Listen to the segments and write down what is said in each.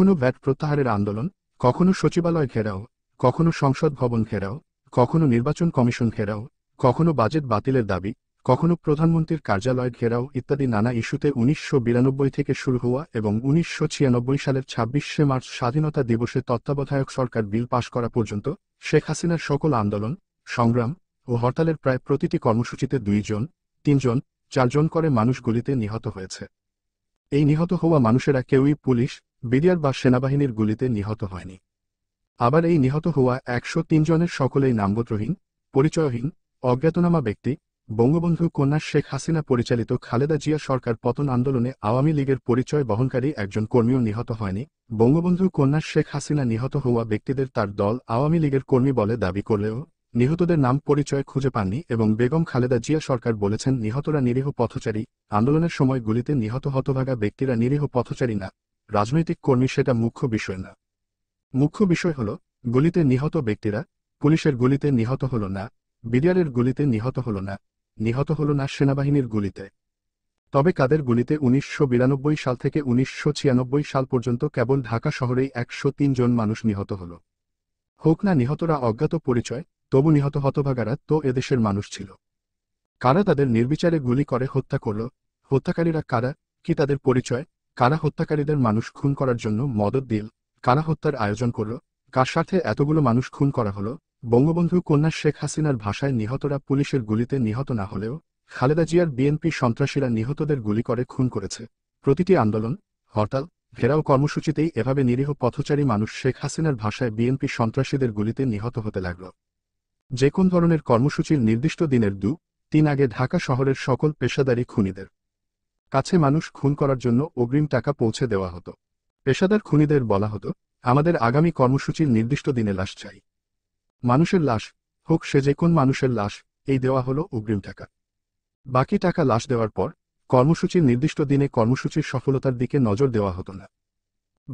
কখনো ভ্যাট প্রত্যাহারের আন্দোলন, কখনো সচিবালয় ঘেরাও, কখনো সংসদ ভবন ঘেরাও, কখনো নির্বাচন কমিশন ঘেরাও, কখনো বাজেট বাতিলের দাবি, কখনো প্রধানমন্ত্রীর কার্যালয় ঘেরাও ইত্যাদি নানা ইস্যুতে উনিশশো বিরানব্বই থেকে শুরু হওয়া এবং উনিশশো ছিয়ানব্বই সালের ছাব্বিশে মার্চ স্বাধীনতা দিবসে তত্ত্বাবধায়ক সরকার বিল পাশ করা পর্যন্ত শেখ হাসিনার সকল আন্দোলন, সংগ্রাম ও হরতালের প্রায় প্রতিটি কর্মসূচিতে দুইজন, তিনজন, চারজন করে মানুষ গুলিতে নিহত হয়েছে। এই নিহত হওয়া মানুষেরা কেউই পুলিশ বিডিআর বা সেনাবাহিনীর গুলিতে নিহত হয়নি। আবার এই নিহত হওয়া একশো জনের সকলেই নামগোত্রহীন, পরিচয়হীন, অজ্ঞাতনামা ব্যক্তি, বঙ্গবন্ধু কন্যা শেখ হাসিনা পরিচালিত খালেদা জিয়া সরকার পতন আন্দোলনে আওয়ামী লীগের পরিচয় বহনকারী একজন কর্মীও নিহত হয়নি। বঙ্গবন্ধু কন্যা শেখ হাসিনা নিহত হওয়া ব্যক্তিদের তার দল আওয়ামী লীগের কর্মী বলে দাবি করলেও নিহতদের নাম পরিচয় খুঁজে পাননি এবং বেগম খালেদা জিয়া সরকার বলেছেন, নিহতরা নিরীহ পথচারী, আন্দোলনের সময় গুলিতে নিহত হতভাগা ব্যক্তিরা নিরীহ পথচারী না। রাজনৈতিক কর্মী সেটা মুখ্য বিষয় না। মুখ্য বিষয় হল, গুলিতে নিহত ব্যক্তিরা, পুলিশের গুলিতে নিহত হল না, বিডিআরের গুলিতে নিহত হল না, নিহত হল না সেনাবাহিনীর গুলিতে। তবে কাদের গুলিতে উনিশশো বিরানব্বই সাল থেকে উনিশশো ছিয়ানব্বই সাল পর্যন্ত কেবল ঢাকা শহরেই একশো জন মানুষ নিহত হল। হোক না নিহতরা অজ্ঞাত পরিচয়, তবু নিহত হতভাগারা তো এদেশের মানুষ ছিল। কারা তাদের নির্বিচারে গুলি করে, হত্যা করল, হত্যাকারীরা কারা, কি তাদের পরিচয় কারা হত্যাকারীদের মানুষ খুন করার জন্য মদত দিল? কারা হত্যার আয়োজন করল? কার স্বার্থে এতগুলো মানুষ খুন করা হলো? বঙ্গবন্ধু কন্যা শেখ হাসিনার ভাষায় নিহতরা পুলিশের গুলিতে নিহত না হলেও খালেদা জিয়ার বিএনপি সন্ত্রাসীরা নিহতদের গুলি করে খুন করেছে। প্রতিটি আন্দোলন, হরতাল, ঘেরাও কর্মসূচিতেই এভাবে নিরীহ পথচারী মানুষ শেখ হাসিনার ভাষায় বিএনপি সন্ত্রাসীদের গুলিতে নিহত হতে লাগল। যে কোন ধরনের কর্মসূচির নির্দিষ্ট দিনের দু, তিন আগে ঢাকা শহরের সকল পেশাদারী খুনিদের কাছে মানুষ খুন করার জন্য অগ্রিম টাকা পৌঁছে দেওয়া হতো। পেশাদার খুনিদের বলা হতো, আমাদের আগামী কর্মসূচির নির্দিষ্ট দিনে লাশ চাই। মানুষের লাশ, হোক সে যে কোন মানুষের লাশ, এই দেওয়া হলো অগ্রিম টাকা। বাকি টাকা লাশ দেওয়ার পর, কর্মসূচির নির্দিষ্ট দিনে কর্মসূচির সফলতার দিকে নজর দেওয়া হতো না।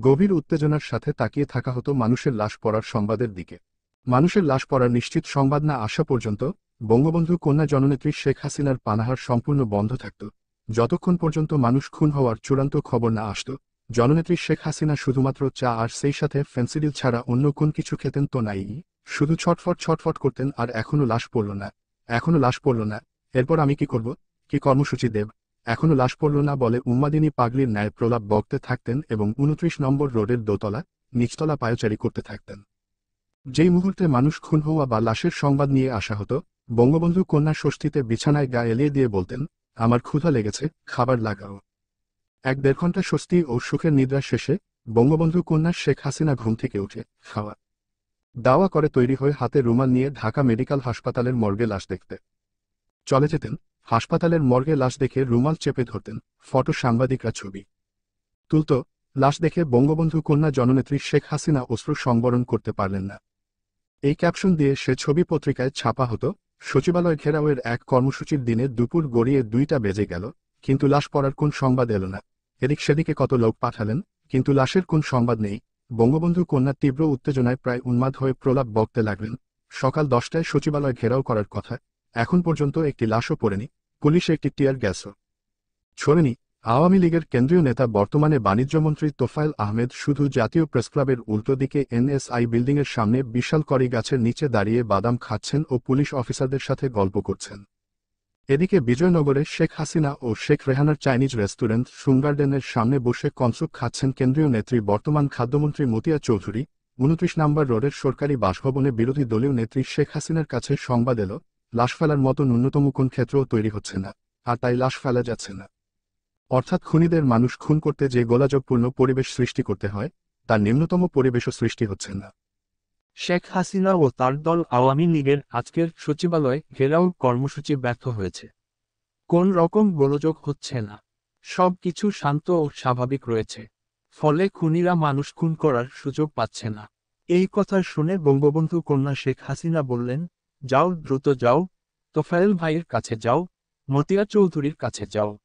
গভীর উত্তেজনার সাথে তাকিয়ে থাকা হতো মানুষের লাশ পড়ার সংবাদের দিকে। মানুষের লাশ পড়ার নিশ্চিত সংবাদ না আসা পর্যন্ত, বঙ্গবন্ধু কন্যা জননেত্রী শেখ হাসিনার পানাহার সম্পূর্ণ বন্ধ থাকত। যতক্ষণ পর্যন্ত মানুষ খুন হওয়ার চূড়ান্ত খবর না আসত, জননেত্রী শেখ হাসিনা শুধুমাত্র চা আর সেই সাথে ফেন্সিডিল ছাড়া অন্য কোন কিছু খেতেন তো নাই। শুধু ছটফট ছটফট করতেন আর এখনও লাশ পড়ল না। এখনও লাশ পড়ল না। এরপর আমি কি করব? কি কর্মসূচি দেব? এখনও লাশ পড়ল না বলে উম্মাদিনী পাগলির ন্যায় প্রলাপ বকতে থাকতেন এবং উনত্রিশ নম্বর রোডের দোতলা, নিচতলা পায়চারি করতে থাকতেন। যেই মুহূর্তে মানুষ খুন হওয়া বা লাশের সংবাদ নিয়ে আসা হতো, বঙ্গবন্ধু কন্যা ষষ্ঠীতে বিছানায় গা এলিয়ে দিয়ে বলতেন আমার ক্ষুধা লেগেছে, খাবার লাগাও। এক দেড় ঘণ্টা স্বস্তি ও সুখের নিদ্রা শেষে বঙ্গবন্ধু কন্যা শেখ হাসিনা ঘুম থেকে উঠে খাওয়া। দাওয়া করে তৈরি হয়ে হাতে রুমাল নিয়ে ঢাকা মেডিকেল হাসপাতালের মর্গে লাশ দেখতে। চলে যেতেন, হাসপাতালের মর্গে লাশ দেখে রুমাল চেপে ধরতেন, ফটো সাংবাদিকরা ছবি। তুলত, লাশ দেখে বঙ্গবন্ধু কন্যা জননেত্রী শেখ হাসিনা অশ্রু সংবরণ করতে পারলেন না। এই ক্যাপশন দিয়ে সে ছবি পত্রিকায় ছাপা হতো সচিবালয় ঘেরাওয়ের এক কর্মসূচির দিনে দুপুর গড়িয়ে দুইটা বেজে গেল, কিন্তু লাশ পড়ার কোন সংবাদ এল না। এদিক সেদিকে কত লোক পাঠালেন, কিন্তু লাশের কোন সংবাদ নেই। বঙ্গবন্ধু কন্যা তীব্র উত্তেজনায় প্রায় উন্মাদ হয়ে প্রলাপ বকতে লাগলেন। সকাল দশটায় সচিবালয় ঘেরাও করার কথা, এখন পর্যন্ত একটি লাশও পড়েনি, পুলিশ একটি টিয়ার গ্যাসও। ছড়েনি আওয়ামী লীগের কেন্দ্রীয় নেতা বর্তমানে বাণিজ্যমন্ত্রী তোফায়েল আহমেদ শুধু জাতীয় প্রেসক্লাবের উল্টো দিকে এনএসআই বিল্ডিংয়ের সামনে বিশাল করি গাছের নিচে দাঁড়িয়ে বাদাম খাচ্ছেন ও পুলিশ অফিসারদের সাথে গল্প করছেন। এদিকে বিজয়নগরে শেখ হাসিনা ও শেখ রেহানার চাইনিজ রেস্টুরেন্ট সুনগার্ডেনের সামনে বসে কনসুক খাচ্ছেন কেন্দ্রীয় নেত্রী বর্তমান খাদ্যমন্ত্রী মতিয়া চৌধুরী। উনত্রিশ নম্বর রোডের সরকারি বাসভবনে বিরোধী দলীয় নেত্রী শেখ হাসিনার কাছে সংবাদ এলো, লাশ ফেলার মতো ন্যূনতম কোন ক্ষেত্রও তৈরি হচ্ছে না, আর তাই লাশ ফেলা যাচ্ছে না। অর্থাৎ খুনিদের মানুষ খুন করতে যে গোলাযোগপূর্ণ পরিবেশ সৃষ্টি করতে হয়, তার নিম্নতম পরিবেশও সৃষ্টি হচ্ছে না। শেখ হাসিনা ও তার দল আওয়ামী লীগের আজকের সচিবালয় ঘেরাও কর্মসূচি ব্যর্থ হয়েছে। কোন রকম গোলযোগ হচ্ছে না। সব কিছু শান্ত ও স্বাভাবিক রয়েছে। ফলে খুনিরা মানুষ খুন করার সুযোগ পাচ্ছে না। এই কথা শুনে বঙ্গবন্ধু কন্যা শেখ হাসিনা বললেন, যাও, দ্রুত যাও। তোফায়েল ভাইয়ের কাছে যাও। মতিয়া চৌধুরীর কাছে যাও।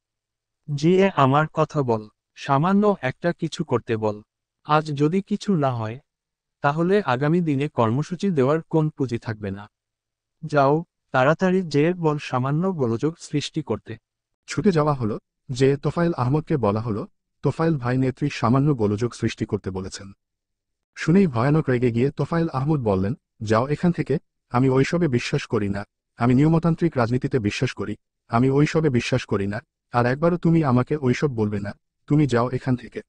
যেয়ে আমার কথা বল, সামান্য একটা কিছু করতে বল। আজ যদি কিছু না হয়, তাহলে আগামী দিনে কর্মসূচি দেওয়ার কোন পুঁজি থাকবে না? যাও, তাড়াতাড়ি যে বল সামান্য গোলযোগ সৃষ্টি করতে। ছুটে যাওয়া হলো, যে তোফায়েল আহমদকে বলা হলো, তোফায়েল ভাই নেত্রী সামান্য গোলযোগ সৃষ্টি করতে বলেছেন। শুনেই ভয়ানক রেগে গিয়ে তোফায়েল আহমদ বললেন, যাও এখান থেকে, আমি ওইসবে বিশ্বাস করি না, আমি নিয়মতান্ত্রিক রাজনীতিতে বিশ্বাস করি, আমি ওইসবে বিশ্বাস করি না। আর একবারও তুমি আমাকে ওইসব বলবে না। তুমি যাও এখান থেকে।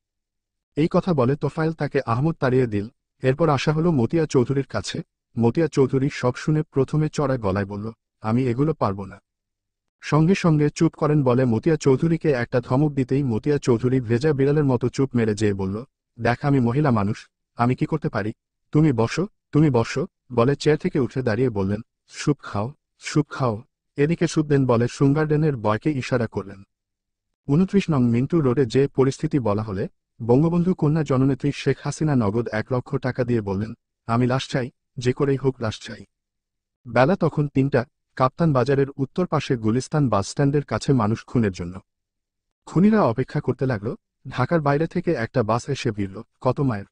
এই কথা বলে তোফায়েল তাকে আহমদ তাড়িয়ে দিল। এরপর আসা হলো মতিয়া চৌধুরীর কাছে। মতিয়া চৌধুরী সব শুনে প্রথমে চড়া গলায় বলল, আমি এগুলো পারব না। সঙ্গে সঙ্গে চুপ করেন বলে মতিয়া চৌধুরীকে একটা ধমক দিতেই মতিয়া চৌধুরী ভেজা বিড়ালের মতো চুপ মেরে যেয়ে বলল, দেখ আমি মহিলা মানুষ, আমি কি করতে পারি? তুমি বসো তুমি বসো, বলে চেয়ার থেকে উঠে দাঁড়িয়ে বললেন, সুপ খাও সুপ খাও। এদিকে সুপ দেন বলে সুঙ্গারডেনের বয়কে ইশারা করলেন। উনত্রিশ নং মিন্টু রোডে যে পরিস্থিতি বলা হলে, বঙ্গবন্ধু কন্যা জননেত্রী শেখ হাসিনা নগদ এক লক্ষ টাকা দিয়ে বললেন, আমি লাশ চাই, যে করেই হোক লাশ চাই। বেলা তখন তিনটা, কাপ্তান বাজারের উত্তর পাশে গুলিস্তান বাসস্ট্যান্ডের কাছে মানুষ খুনের জন্য। খুনিরা অপেক্ষা করতে লাগল, ঢাকার বাইরে থেকে একটা বাস এসে ভিড়ল, কত মায়ের?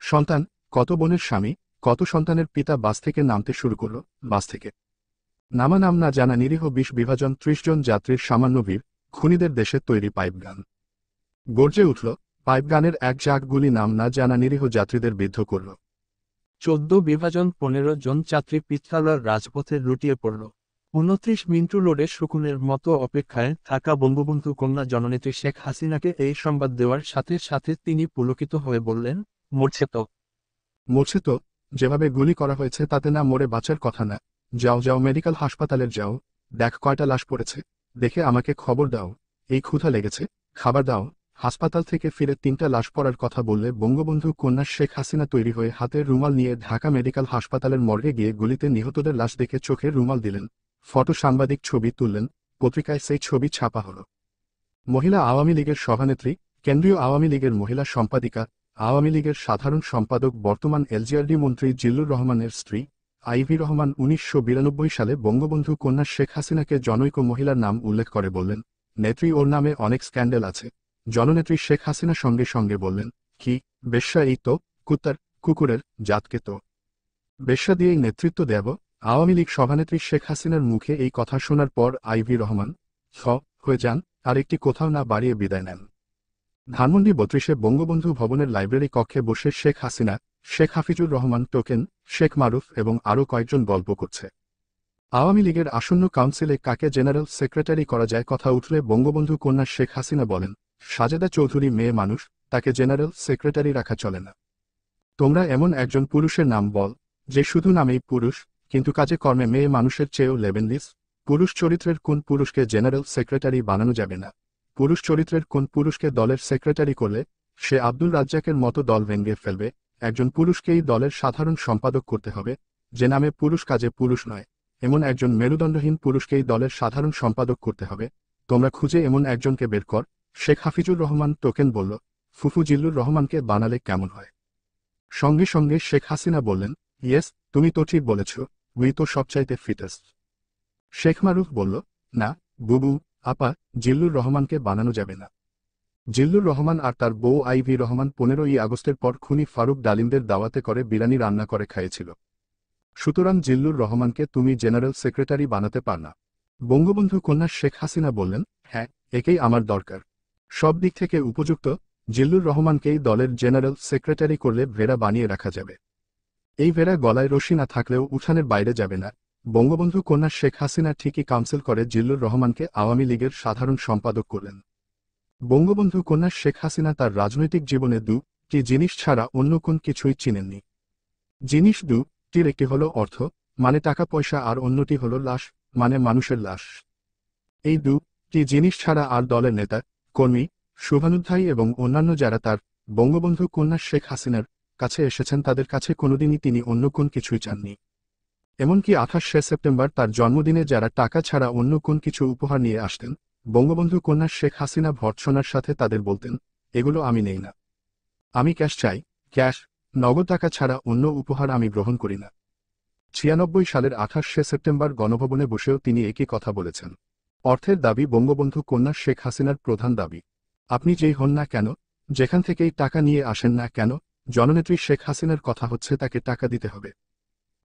সন্তান, কত বোনের স্বামী, কত সন্তানের পিতা বাস থেকে নামতে শুরু করল, বাস থেকে। নামা নাম না জানা নিরীহ বিষ বিভাজন ত্রিশ জন যাত্রীর সামান্য ভিড় খুনিদের দেশে তৈরি পাইপ গান। গর্জে উঠল পাইপ গানের এক জাগ গুলি নাম না জানা নিরীহ যাত্রীদের বিদ্ধ করল। চোদ্দ বিভাজন পনেরো জন যাত্রী পিতলার রাজপথে লুটিয়ে পড়ল। উনত্রিশ মিন্টু রোডে শকুনের মতো অপেক্ষায় থাকা বঙ্গবন্ধু কন্যা জননেত্রী শেখ হাসিনাকে এই সংবাদ দেওয়ার সাথে সাথে তিনি পুলকিত হয়ে বললেন মরছে তো। মরছে তো? যেভাবে গুলি করা হয়েছে তাতে না মরে বাঁচার কথা না। যাও যাও মেডিকেল হাসপাতালের যাও। দেখ কয়টা লাশ পড়েছে। দেখে আমাকে খবর দাও, এই ক্ষুধা লেগেছে। খাবার দাও। হাসপাতাল থেকে ফিরে তিনটা লাশ পড়ার কথা বললে বঙ্গবন্ধু কন্যা শেখ হাসিনা তৈরি হয়ে হাতের রুমাল নিয়ে ঢাকা মেডিকেল হাসপাতালের মর্গে গিয়ে গুলিতে নিহতদের লাশ দেখে চোখে রুমাল দিলেন। ফটো সাংবাদিক ছবি তুললেন। পত্রিকায় সেই ছবি ছাপা হল। মহিলা আওয়ামী লীগের সভানেত্রী, কেন্দ্রীয় আওয়ামী লীগের মহিলা সম্পাদিকা, আওয়ামী লীগের সাধারণ সম্পাদক বর্তমান এলজিআরডি মন্ত্রী জিল্লুর রহমানের স্ত্রী আইভি রহমান উনিশশো বিরানব্বই সালে বঙ্গবন্ধু কন্যা শেখ হাসিনাকে জনৈক মহিলার নাম উল্লেখ করে বললেন, নেত্রী ওর নামে অনেক স্ক্যান্ডেল আছে। জননেত্রী শেখ হাসিনা সঙ্গে সঙ্গে বললেন, কি, বেশ্যা এই তো, কুত্তার, কুকুরের জাতকে তো। বেশ্যা দিয়েই নেতৃত্ব দেব, আওয়ামী লীগ সভানেত্রী শেখ হাসিনার মুখে এই কথা শোনার পর আইভি রহমান ছ হয়ে যান, আর একটি কোথাও না বাড়িয়ে বিদায় নেন। ধানমন্ডি বত্রিশে বঙ্গবন্ধু ভবনের লাইব্রেরি কক্ষে বসে শেখ হাসিনা শেখ হাফিজুর রহমান টোকেন, শেখ মারুফ এবং আরও কয়েকজন গল্প করছে। আওয়ামী লীগের আসন্ন কাউন্সিলে কাকে জেনারেল সেক্রেটারি করা যায় কথা উঠলে বঙ্গবন্ধু কন্যা শেখ হাসিনা বলেন, সাজেদা চৌধুরী মেয়ে মানুষ, তাকে জেনারেল সেক্রেটারি রাখা চলে না। তোমরা এমন একজন পুরুষের নাম বল, যে শুধু নামেই পুরুষ, কিন্তু কাজে কর্মে মেয়ে মানুষের চেয়েও লেবেনলিস পুরুষ চরিত্রের কোন পুরুষকে জেনারেল সেক্রেটারি বানানো যাবে না। পুরুষ চরিত্রের কোন পুরুষকে দলের সেক্রেটারি করলে, সে আব্দুল রাজ্জাকের মতো দল ভেঙ্গে ফেলবে একজন পুরুষকেই দলের সাধারণ সম্পাদক করতে হবে, যে নামে পুরুষ কাজে পুরুষ নয়, এমন একজন মেরুদণ্ডহীন পুরুষকেই দলের সাধারণ সম্পাদক করতে হবে। তোমরা খুঁজে এমন একজনকে বের কর, শেখ হাফিজুর রহমান টোকেন বলল, ফুফু জিল্লুর রহমানকে বানালে কেমন হয়? সঙ্গে সঙ্গে শেখ হাসিনা বললেন, ইয়েস, তুমি তো ঠিক বলেছ, উই তো সবচাইতে ফিটেস্ট। শেখ মারুফ বলল, না, বুবু, আপা, জিল্লুর রহমানকে বানানো যাবে না। জিল্লুর রহমান আর তার বউ আইভি রহমান পনেরোই আগস্টের পর খুনি ফারুক ডালিমদের দাওয়াতে করে বিরানি রান্না করে খাইয়েছিল। সুতরাং জিল্লুর রহমানকে তুমি জেনারেল সেক্রেটারি বানাতে পার না। বঙ্গবন্ধু কন্যা শেখ হাসিনা বললেন হ্যাঁ একেই আমার দরকার। সব দিক থেকে উপযুক্ত, জিল্লুর রহমানকেই দলের জেনারেল সেক্রেটারি করলে ভেড়া বানিয়ে রাখা যাবে। এই ভেড়া গলায় রশি না থাকলেও উঠানের বাইরে যাবে না। বঙ্গবন্ধু কন্যা শেখ হাসিনা ঠিকই কাউন্সিল করে জিল্লুর রহমানকে আওয়ামী লীগের সাধারণ সম্পাদক করলেন। বঙ্গবন্ধু কন্যা শেখ হাসিনা তার রাজনৈতিক জীবনে দুটি জিনিস ছাড়া অন্য কোন কিছুই চিনেননি। জিনিস দুটির একটি হল অর্থ মানে টাকা, পয়সা, আর অন্যটি হল লাশ মানে মানুষের লাশ। এই দুটি জিনিস ছাড়া আর দলের নেতা, কর্মী, শুভানুধ্যায়ী এবং অন্যান্য যারা তার বঙ্গবন্ধু কন্যা শেখ হাসিনার কাছে এসেছেন তাদের কাছে কোনোদিনই তিনি অন্য কোন কিছুই চাননি। এমনকি আঠাশে সেপ্টেম্বর তার জন্মদিনে যারা টাকা ছাড়া অন্য কোন কিছু উপহার নিয়ে আসতেন বঙ্গবন্ধু কন্যা শেখ হাসিনা ভর্ৎসনার সাথে তাদের বলতেন, এগুলো আমি নেই না। আমি ক্যাশ চাই, ক্যাশ, নগদ টাকা ছাড়া অন্য উপহার আমি গ্রহণ করি না। ছিয়ানব্বই সালের আঠাশে সেপ্টেম্বর গণভবনে বসেও তিনি একই কথা বলেছেন। অর্থের দাবি বঙ্গবন্ধু কন্যা শেখ হাসিনার প্রধান দাবি। আপনি যেই হন না কেন, যেখান থেকেই টাকা নিয়ে আসেন না কেন, জননেত্রী শেখ হাসিনার কথা হচ্ছে তাকে টাকা দিতে হবে।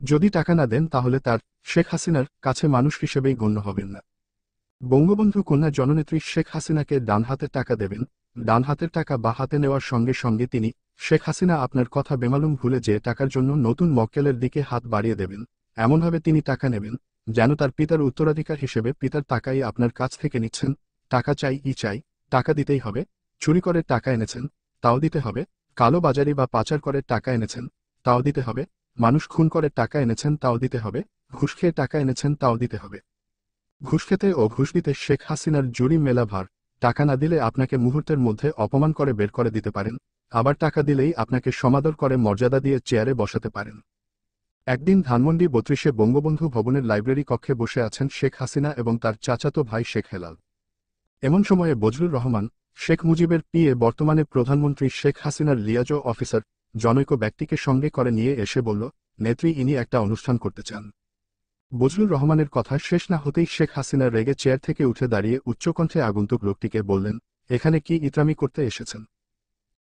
যদি টাকা না দেন তাহলে তার শেখ হাসিনার কাছে মানুষ হিসেবেই গণ্য হবেন না। বঙ্গবন্ধু কন্যা জননেত্রী শেখ হাসিনাকে ডান হাতের টাকা দেবেন, ডান হাতের টাকা বা হাতে নেওয়ার সঙ্গে সঙ্গে তিনি, শেখ হাসিনা আপনার কথা বেমালুম ভুলে যে টাকার জন্য নতুন মক্কেলের দিকে হাত বাড়িয়ে দেবেন, এমনভাবে তিনি টাকা নেবেন, যেন তার পিতার উত্তরাধিকার হিসেবে পিতার টাকাই আপনার কাছ থেকে নিচ্ছেন, টাকা চাই ই চাই, টাকা দিতেই হবে, চুরি করে টাকা এনেছেন, তাও দিতে হবে, কালো বাজারি বা পাচার করে টাকা এনেছেন, তাও দিতে হবে, মানুষ খুন করে টাকা এনেছেন, তাও দিতে হবে, ঘুষ খেয়ে টাকা এনেছেন, তাও দিতে হবে। ঘুষ খেতে ও ঘুষ দিতে শেখ হাসিনার জুরি মেলা ভার। টাকা না দিলে আপনাকে মুহূর্তের মধ্যে অপমান করে বের করে দিতে পারেন, আবার টাকা দিলেই আপনাকে সমাদর করে মর্যাদা দিয়ে চেয়ারে বসাতে পারেন। একদিন ধানমন্ডি বত্রিশে বঙ্গবন্ধু ভবনের লাইব্রেরি কক্ষে বসে আছেন শেখ হাসিনা এবং তার চাচাতো ভাই শেখ হেলাল। এমন সময়ে বজলুর রহমান, শেখ মুজিবের পিএ বর্তমানে প্রধানমন্ত্রী শেখ হাসিনার লিয়াজো অফিসার, জনৈক ব্যক্তিকে সঙ্গে করে নিয়ে এসে বলল, নেত্রী, ইনি একটা অনুষ্ঠান করতে চান। বজলুর রহমানের কথা শেষ না হতেই শেখ হাসিনা রেগে চেয়ার থেকে উঠে দাঁড়িয়ে উচ্চকণ্ঠে আগন্তুক লোকটিকে বললেন, এখানে কি ইতরামি করতে এসেছেন?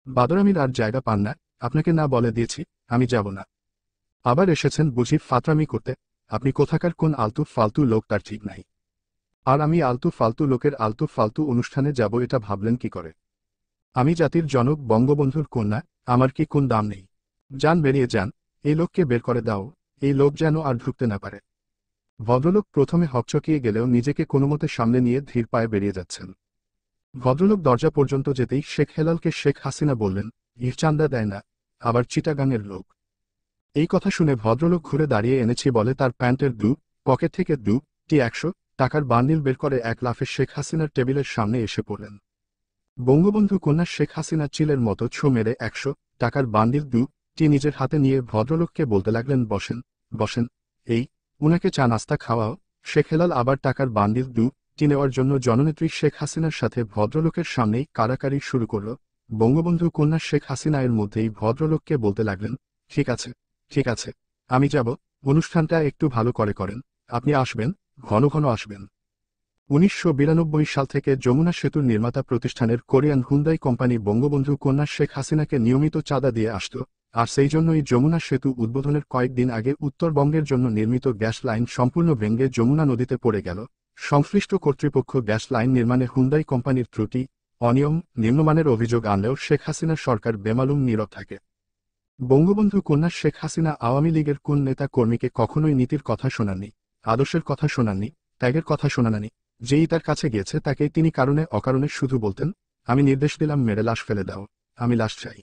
বাদরামির আর জায়গা পান না, আপনাকে না বলে দিয়েছি, আমি যাব না। আবার এসেছেন বুঝি ফাতরামি করতে, আপনি কোথাকার কোন আলতু ফালতু লোক তার ঠিক নাই। আর আমি আলতু ফালতু লোকের আলতু ফালতু অনুষ্ঠানে যাব এটা ভাবলেন কি করে? আমি জাতির জনক, বঙ্গবন্ধুর কন্যা, আমার কি কোন দাম নেই? যান বেরিয়ে যান, এই লোককে বের করে দাও, এই লোক যেন আর ঢুকতে না পারে। ভদ্রলোক প্রথমে হকচকিয়ে গেলেও নিজেকে কোনোমতে সামনে নিয়ে ধীর পায়ে বেরিয়ে যাচ্ছেন। ভদ্রলোক দরজা পর্যন্ত যেতেই শেখ হেলালকে শেখ হাসিনা বললেন ইরচান্দা দেয় না, আবার চিটাগাংয়ের লোক। এই কথা শুনে ভদ্রলোক ঘুরে দাঁড়িয়ে এনেছি বলে তার প্যান্টের দু পকেট থেকে দু টি একশো, টাকার বান্ডিল বের করে এক লাফে শেখ হাসিনার টেবিলের সামনে এসে পড়লেন। বঙ্গবন্ধু কন্যা শেখ হাসিনা চিলের মতো ছো মেরে একশো, টাকার বান্ডিল দু টি নিজের হাতে নিয়ে ভদ্রলোককে বলতে লাগলেন, বসেন বসেন, এই উনাকে চা নাস্তা খাওয়াও, শেখ হেলাল আবার টাকার বান্ডিল দু নেওয়ার জন্য জননেত্রী শেখ হাসিনার সাথে ভদ্রলোকের সামনেই কারাকারি শুরু করল। বঙ্গবন্ধু কন্যা শেখ হাসিনা এর মধ্যেই ভদ্রলোককে বলতে লাগলেন, ঠিক আছে ঠিক আছে, আমি যাব, অনুষ্ঠানটা একটু ভালো করে করেন, আপনি আসবেন, ঘন ঘন আসবেন। উনিশশো বিরানব্বই সাল থেকে যমুনা সেতুর নির্মাতা প্রতিষ্ঠানের কোরিয়ান হুন্দাই কোম্পানি বঙ্গবন্ধু কন্যা শেখ হাসিনাকে নিয়মিত চাঁদা দিয়ে আসত। আর সেই জন্যই যমুনা সেতু উদ্বোধনের কয়েকদিন আগে উত্তরবঙ্গের জন্য নির্মিত গ্যাস লাইন সম্পূর্ণ ভেঙ্গে যমুনা নদীতে পড়ে গেল। সংশ্লিষ্ট কর্তৃপক্ষ গ্যাস লাইন নির্মাণে হুন্দাই কোম্পানির ত্রুটি, অনিয়ম, নিম্নমানের অভিযোগ আনলেও শেখ হাসিনার সরকার বেমালুম নীরব থাকে। বঙ্গবন্ধু কন্যা শেখ হাসিনা আওয়ামী লীগের কোন নেতা কর্মীকে কখনোই নীতির কথা শোনাননি, আদর্শের কথা শোনাননি, ত্যাগের কথা শোনাননি, যেই তার কাছে গিয়েছে তাকে তিনি কারণে অকারণে শুধু বলতেন, আমি নির্দেশ দিলাম মেরে লাশ ফেলে দাও, আমি লাশ চাই।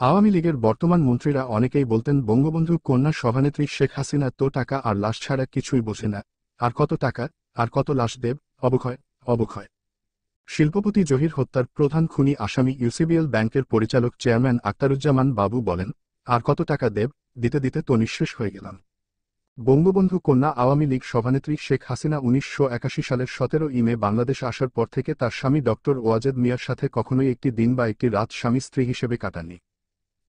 আওয়ামী লীগের বর্তমান মন্ত্রীরা অনেকেই বলতেন, বঙ্গবন্ধু কন্যা সভানেত্রী শেখ হাসিনা তো টাকা আর লাশ ছাড়া কিছুই বোঝে না। আর কত টাকা, আর কত লাশ দেব, অবক্ষয় অবক্ষয়। শিল্পপতি জহির হত্যার প্রধান খুনি আসামি ইউসিবিএল ব্যাংকের পরিচালক চেয়ারম্যান আক্তারুজ্জামান বাবু বলেন, আর কত টাকা দেব, দিতে দিতে তো নিঃশেষ হয়ে গেলাম। বঙ্গবন্ধু কন্যা আওয়ামী লীগ সভানেত্রী শেখ হাসিনা উনিশশো একাশি সালের সতেরো ইমে বাংলাদেশ আসার পর থেকে তার স্বামী ডক্টর ওয়াজেদ মিয়ার সাথে কখনোই একটি দিন বা একটি রাত স্বামী স্ত্রী হিসেবে কাটাননি।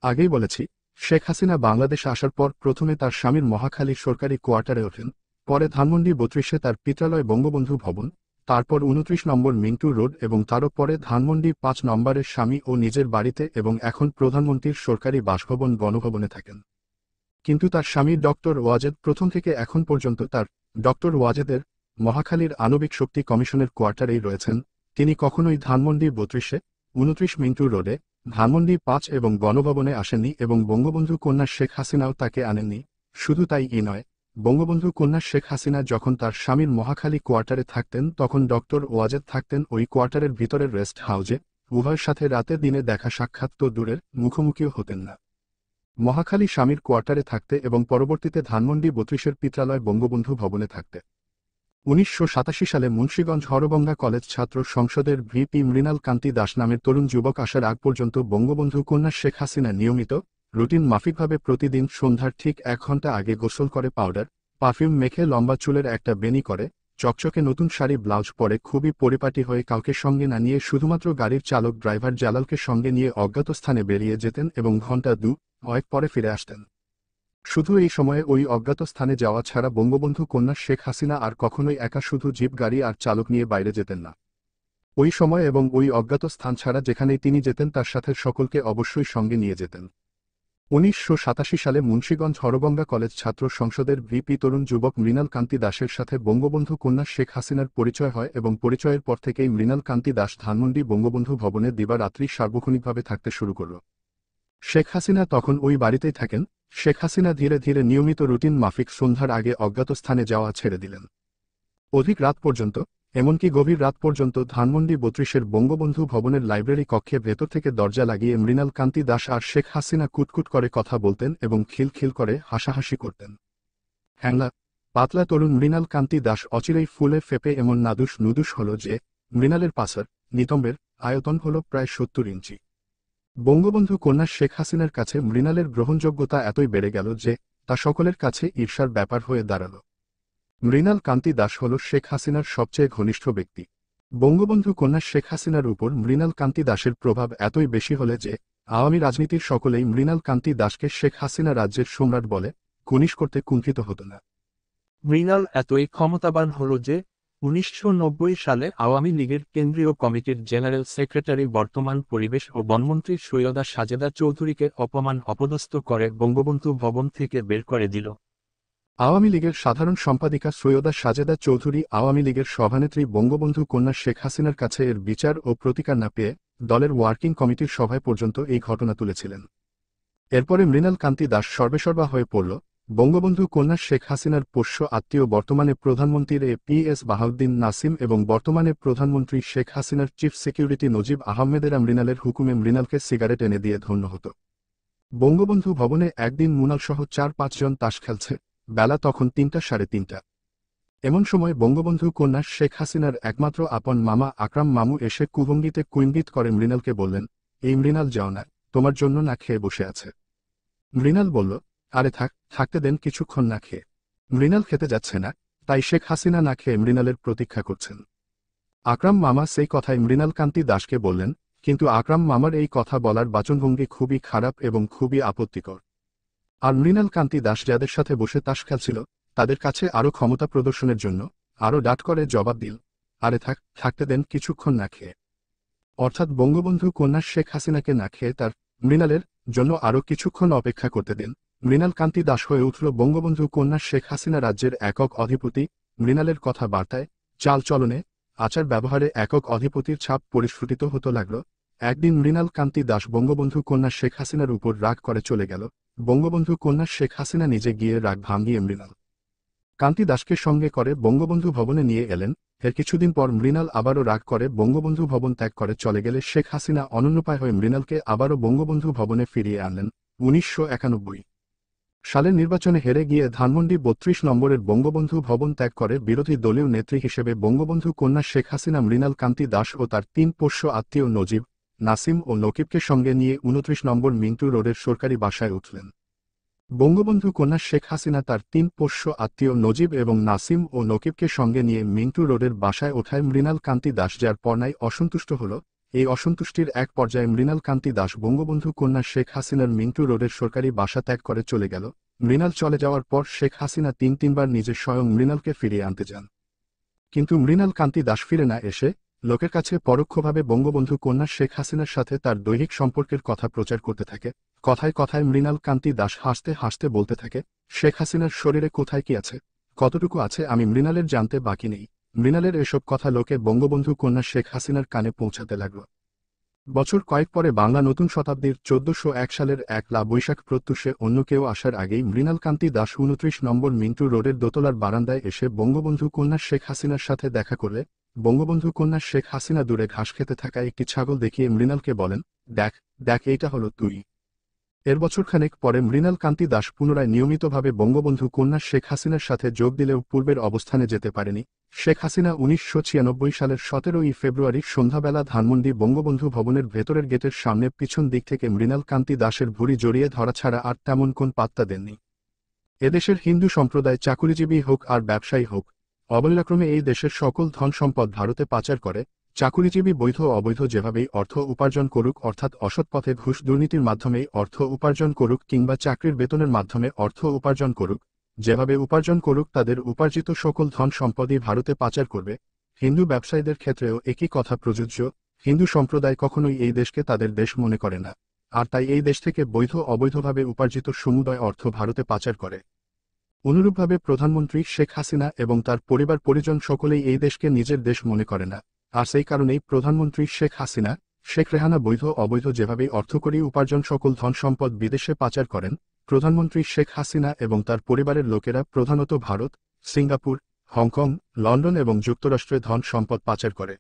আগেই বলেছি, শেখ হাসিনা বাংলাদেশ আসার পর প্রথমে তার স্বামীর মহাখালী সরকারি কোয়ার্টারে ওঠেন, পরে ধানমন্ডি বত্রিশে তার পিত্রালয় বঙ্গবন্ধু ভবন, তারপর উনত্রিশ নম্বর মিন্টু রোড এবং তারও পরে ধানমন্ডি পাঁচ নম্বরের স্বামী ও নিজের বাড়িতে এবং এখন প্রধানমন্ত্রীর সরকারি বাসভবন গণভবনে থাকেন। কিন্তু তার স্বামী ডক্টর ওয়াজেদ প্রথম থেকে এখন পর্যন্ত তার ডক্টর ওয়াজেদের মহাখালীর আণবিক শক্তি কমিশনের কোয়ার্টারেই রয়েছেন, তিনি কখনোই ধানমন্ডি বত্রিশে, উনত্রিশ মিন্টু রোডে ধানমন্ডি পাঁচ এবং গণভবনে আসেননি এবং বঙ্গবন্ধু কন্যা শেখ হাসিনাও তাকে আনেননি। শুধু তাই ই নয়, বঙ্গবন্ধু কন্যা শেখ হাসিনা যখন তার স্বামীর মহাখালী কোয়ার্টারে থাকতেন, তখন ডক্টর ওয়াজেদ থাকতেন ওই কোয়ার্টারের ভিতরের রেস্ট হাউজে। উভয়ের সাথে রাতে দিনে দেখা সাক্ষাৎ তো দূরের, মুখোমুখিও হতেন না। মহাখালী স্বামীর কোয়ার্টারে থাকতে এবং পরবর্তীতে ধানমন্ডি বত্রিশের পিত্রালয় বঙ্গবন্ধু ভবনে থাকতে। উনিশশো সাতাশি সালে মুন্সীগঞ্জ হরবঙ্গা কলেজ ছাত্র সংসদের ভিপি মৃণাল কান্তি দাস নামের তরুণ যুবক আসার আগ পর্যন্ত বঙ্গবন্ধু কন্যা শেখ হাসিনা নিয়মিত রুটিন মাফিকভাবে প্রতিদিন সন্ধ্যার ঠিক এক ঘণ্টা আগে গোসল করে পাউডার, পারফিউম মেখে লম্বা চুলের একটা বেনি করে, চকচকে নতুন শাড়ি, ব্লাউজ পরে খুবই পরিপাটি হয়ে কাউকে সঙ্গে না নিয়ে শুধুমাত্র গাড়ির চালক, ড্রাইভার জালালকে সঙ্গে নিয়ে অজ্ঞাত স্থানে বেরিয়ে যেতেন এবং ঘণ্টা দু কয়েক পরে ফিরে আসতেন। শুধু এই সময়ে ওই অজ্ঞাত স্থানে যাওয়া ছাড়া বঙ্গবন্ধু কন্যা শেখ হাসিনা আর কখনোই একা শুধু জিপ, গাড়ি আর চালক নিয়ে বাইরে যেতেন না। ওই সময় এবং ওই অজ্ঞাত স্থান ছাড়া যেখানেই তিনি যেতেন তার সাথে সকলকে অবশ্যই সঙ্গে নিয়ে যেতেন। উনিশশো সাতাশি সালে মুন্সীগঞ্জ হরগঙ্গা কলেজ ছাত্র সংসদের ভিপি তরুণ যুবক মৃণাল কান্তি দাসের সাথে বঙ্গবন্ধু কন্যা শেখ হাসিনার পরিচয় হয় এবং পরিচয়ের পর থেকেই মৃণাল কান্তি দাস ধানমন্ডি বঙ্গবন্ধু ভবনে দিবারাত্রি সার্বক্ষণিকভাবে থাকতে শুরু করল। শেখ হাসিনা তখন ওই বাড়িতেই থাকেন শেখ হাসিনা ধীরে ধীরে নিয়মিত রুটিন মাফিক সন্ধ্যার আগে অজ্ঞাত স্থানে যাওয়া ছেড়ে দিলেন। অধিক রাত পর্যন্ত, এমনকি গভীর রাত পর্যন্ত ধানমন্ডি বত্রিশের বঙ্গবন্ধু ভবনের লাইব্রেরি কক্ষে ভেতর থেকে দরজা লাগিয়ে মৃণাল কান্তি দাস আর শেখ হাসিনা কুটকুট করে কথা বলতেন এবং খিলখিল করে হাসাহাসি করতেন। হ্যাংলা, পাতলা তরুণ মৃণাল কান্তি দাস অচিরেই ফুলে ফেপে এমন নাদুস নুদুস হল যে, মৃণালের পাসার নিতম্বের, আয়তন হল প্রায় সত্তর ইঞ্চি। বঙ্গবন্ধু কন্যা শেখ হাসিনার কাছে মৃণালের গ্রহণযোগ্যতা এতই বেড়ে গেল যে, তা সকলের কাছে ঈর্ষার ব্যাপার হয়ে দাঁড়াল। মৃণাল কান্তি দাস হল শেখ হাসিনার সবচেয়ে ঘনিষ্ঠ ব্যক্তি। বঙ্গবন্ধু কন্যা শেখ হাসিনার উপর মৃণাল কান্তি দাসের প্রভাব এতই বেশি হলে যে, আওয়ামী রাজনীতির সকলেই মৃণাল কান্তি দাসকে শেখ হাসিনা রাজ্যের সম্রাট বলে কুনিশ করতে কুণ্ঠিত হতো না। মৃণাল এতই ক্ষমতাবান হল যে উনিশশো নব্বই সালে আওয়ামী লীগের কেন্দ্রীয় কমিটির জেনারেল সেক্রেটারি বর্তমান পরিবেশ ও বনমন্ত্রী সৈয়দা সাজেদা চৌধুরীকে অপমান অপদস্থ করে বঙ্গবন্ধু ভবন থেকে বের করে দিল। আওয়ামী লীগের সাধারণ সম্পাদিকা সৈয়দা সাজেদা চৌধুরী আওয়ামী লীগের সভানেত্রী বঙ্গবন্ধু কন্যা শেখ হাসিনার কাছে এর বিচার ও প্রতিকার না পেয়ে দলের ওয়ার্কিং কমিটির সভায় পর্যন্ত এই ঘটনা তুলেছিলেন। এরপরে মৃণাল কান্তি দাস সর্বেসর্বা হয়ে পড়ল বঙ্গবন্ধু কন্যা শেখ হাসিনার পোষ্য আত্মীয় বর্তমানে প্রধানমন্ত্রীর A P S Bahauddin Nasim এবং বর্তমানে প্রধানমন্ত্রী শেখ হাসিনার চিফ সিকিউরিটি নজিব আহমেদেরা মৃণালের হুকুমে মৃণালকে সিগারেট এনে দিয়ে ধন্য হতো। বঙ্গবন্ধু ভবনে একদিন মুনালসহ চার পাঁচজন তাস খেলছে। বেলা তখন তিনটা সাড়ে তিনটা। এমন সময় বঙ্গবন্ধু কন্যা শেখ হাসিনার একমাত্র আপন মামা আকরাম মামু এসে কুভঙ্গিতে কুইঙ্গিত করে মৃণালকে বললেন, এই মৃণাল যাও না, তোমার জন্য না খেয়ে বসে আছে। মৃণাল বলল আরে থাক, থাকতে দেন কিছুক্ষণ না খেয়ে। মৃণাল খেতে যাচ্ছে না, তাই শেখ হাসিনা না খেয়ে মৃণালের প্রতীক্ষা করছেন। আকরাম মামা সেই কথায় মৃণাল কান্তি দাসকে বললেন, কিন্তু আকরাম মামার এই কথা বলার বাচনভঙ্গি খুবই খারাপ এবং খুবই আপত্তিকর। আর মৃণাল কান্তি দাস যাদের সাথে বসে তাস খেলছিল, তাদের কাছে আরও ক্ষমতা প্রদর্শনের জন্য আরও ডাট করে জবাব দিল, আরে থাক, থাকতে দেন কিছুক্ষণ না খেয়ে। অর্থাৎ বঙ্গবন্ধু কন্যা শেখ হাসিনাকে না খেয়ে তার মৃণালের জন্য আরও কিছুক্ষণ অপেক্ষা করতে দিন। মৃণাল কান্তি দাস হয়ে উঠল বঙ্গবন্ধু কন্যা শেখ হাসিনা রাজ্যের একক অধিপতি। মৃণালের কথা বার্তায়, চাল চলনে, আচার ব্যবহারে একক অধিপতির ছাপ পরিস্ফুটিত হতে লাগল। একদিন মৃণাল কান্তি দাস বঙ্গবন্ধু কন্যা শেখ হাসিনার উপর রাগ করে চলে গেল। বঙ্গবন্ধু কন্যা শেখ হাসিনা নিজে গিয়ে রাগ ভাঙিয়ে মৃণাল কান্তি দাসকে সঙ্গে করে বঙ্গবন্ধু ভবনে নিয়ে এলেন। এর কিছুদিন পর মৃণাল আবারও রাগ করে বঙ্গবন্ধু ভবন ত্যাগ করে চলে গেলে শেখ হাসিনা অনন্যপায় হয়ে মৃণালকে আবারও বঙ্গবন্ধু ভবনে ফিরিয়ে আনলেন। উনিশশো একানব্বই সালের নির্বাচনে হেরে গিয়ে ধানমন্ডি বত্রিশ নম্বরের বঙ্গবন্ধু ভবন ত্যাগ করে বিরোধী দলীয় নেত্রী হিসেবে বঙ্গবন্ধু কন্যা শেখ হাসিনা, মৃণাল কান্তি দাস ও তার তিন পোষ্য আত্মীয় নজিব, নাসিম ও নকিবকে সঙ্গে নিয়ে উনত্রিশ নম্বর মিন্টু রোডের সরকারি বাসায় উঠলেন। বঙ্গবন্ধু কন্যা শেখ হাসিনা তার তিন পোষ্য আত্মীয় নজিব এবং নাসিম ও নকিবকে সঙ্গে নিয়ে মিন্টু রোডের বাসায় ওঠায় মৃণাল কান্তি দাস, যার পর্নায় অসন্তুষ্ট হল। এই অসন্তুষ্টির এক পর্যায়ে মৃণাল কান্তি দাস বঙ্গবন্ধু কন্যা শেখ হাসিনার মিন্টু রোডের সরকারি বাসা ত্যাগ করে চলে গেল। মৃণাল চলে যাওয়ার পর শেখ হাসিনা তিন তিনবার নিজে স্বয়ং মৃণালকে ফিরিয়ে আনতে যান। কিন্তু মৃণাল কান্তি দাস ফিরে না এসে লোকের কাছে পরোক্ষভাবে বঙ্গবন্ধু কন্যা শেখ হাসিনার সাথে তার দৈহিক সম্পর্কের কথা প্রচার করতে থাকে। কথায় কথায় মৃণাল কান্তি দাস হাসতে হাসতে বলতে থাকে, শেখ হাসিনার শরীরে কোথায় কি আছে? কতটুকু আছে আমি মৃণালের জানতে বাকি নেই। মৃণালের এসব কথা লোকে বঙ্গবন্ধু কন্যা শেখ হাসিনার কানে পৌঁছাতে লাগল। বছর কয়েক পরে বাংলা নতুন শতাব্দীর চোদ্দশো এক সালের একলা বৈশাখ প্রত্যুষে অন্য কেউ আসার আগেই মৃণাল কান্তি দাস উনত্রিশ নম্বর মিন্টু রোডের দোতলার বারান্দায় এসে বঙ্গবন্ধু কন্যা শেখ হাসিনার সাথে দেখা করলে বঙ্গবন্ধু কন্যা শেখ হাসিনা দূরে ঘাস খেতে থাকা একটি ছাগল দেখিয়ে মৃণালকে বলেন, দেখ দেখ, এইটা হলো তুই। এর বছরখানেক পরে মৃণাল কান্তি দাস পুনরায় নিয়মিতভাবে বঙ্গবন্ধু কন্যা শেখ হাসিনার সাথে যোগ দিলেও পূর্বের অবস্থানে যেতে পারেনি। শেখ হাসিনা উনিশশো ছিয়ানব্বই সালের সতেরোই ফেব্রুয়ারি সন্ধ্যাবেলা ধানমন্ডি বঙ্গবন্ধু ভবনের ভেতরের গেটের সামনে পিছন দিক থেকে মৃণাল কান্তি দাসের ভুড়ি জড়িয়ে ধরা ছাড়া আর তেমন কোন পাত্তা দেননি। এদেশের হিন্দু সম্প্রদায় চাকুরিজীবী হোক আর ব্যবসায়ী হোক অবলীলাক্রমে এই দেশের সকল ধন সম্পদ ভারতে পাচার করে চাকুরিজীবী বৈধ অবৈধ যেভাবেই অর্থ উপার্জন করুক, অর্থাৎ অসৎ পথে ঘুষ দুর্নীতির মাধ্যমেই অর্থ উপার্জন করুক কিংবা চাকরির বেতনের মাধ্যমে অর্থ উপার্জন করুক, যেভাবে উপার্জন করুক তাদের উপার্জিত সকল ধন সম্পদই ভারতে পাচার করবে। হিন্দু ব্যবসায়ীদের ক্ষেত্রেও একই কথা প্রযোজ্য, হিন্দু সম্প্রদায় কখনোই এই দেশকে তাদের দেশ মনে করে না, আর তাই এই দেশ থেকে বৈধ অবৈধভাবে উপার্জিত সমুদয় অর্থ ভারতে পাচার করে। অনুরূপভাবে প্রধানমন্ত্রী শেখ হাসিনা এবং তার পরিবার পরিজন সকলেই এই দেশকে নিজের দেশ মনে করে না। আর সেই কারণেই প্রধানমন্ত্রী শেখ হাসিনা, শেখ রেহানা বৈধ অবৈধ যেভাবে অর্থকরী উপার্জন সকল ধন সম্পদ বিদেশে পাচার করেন, প্রধানমন্ত্রী শেখ হাসিনা এবং তার পরিবারের লোকেরা প্রধানত ভারত, সিঙ্গাপুর, হংকং, লন্ডন এবং যুক্তরাষ্ট্রে ধন সম্পদ পাচার করে।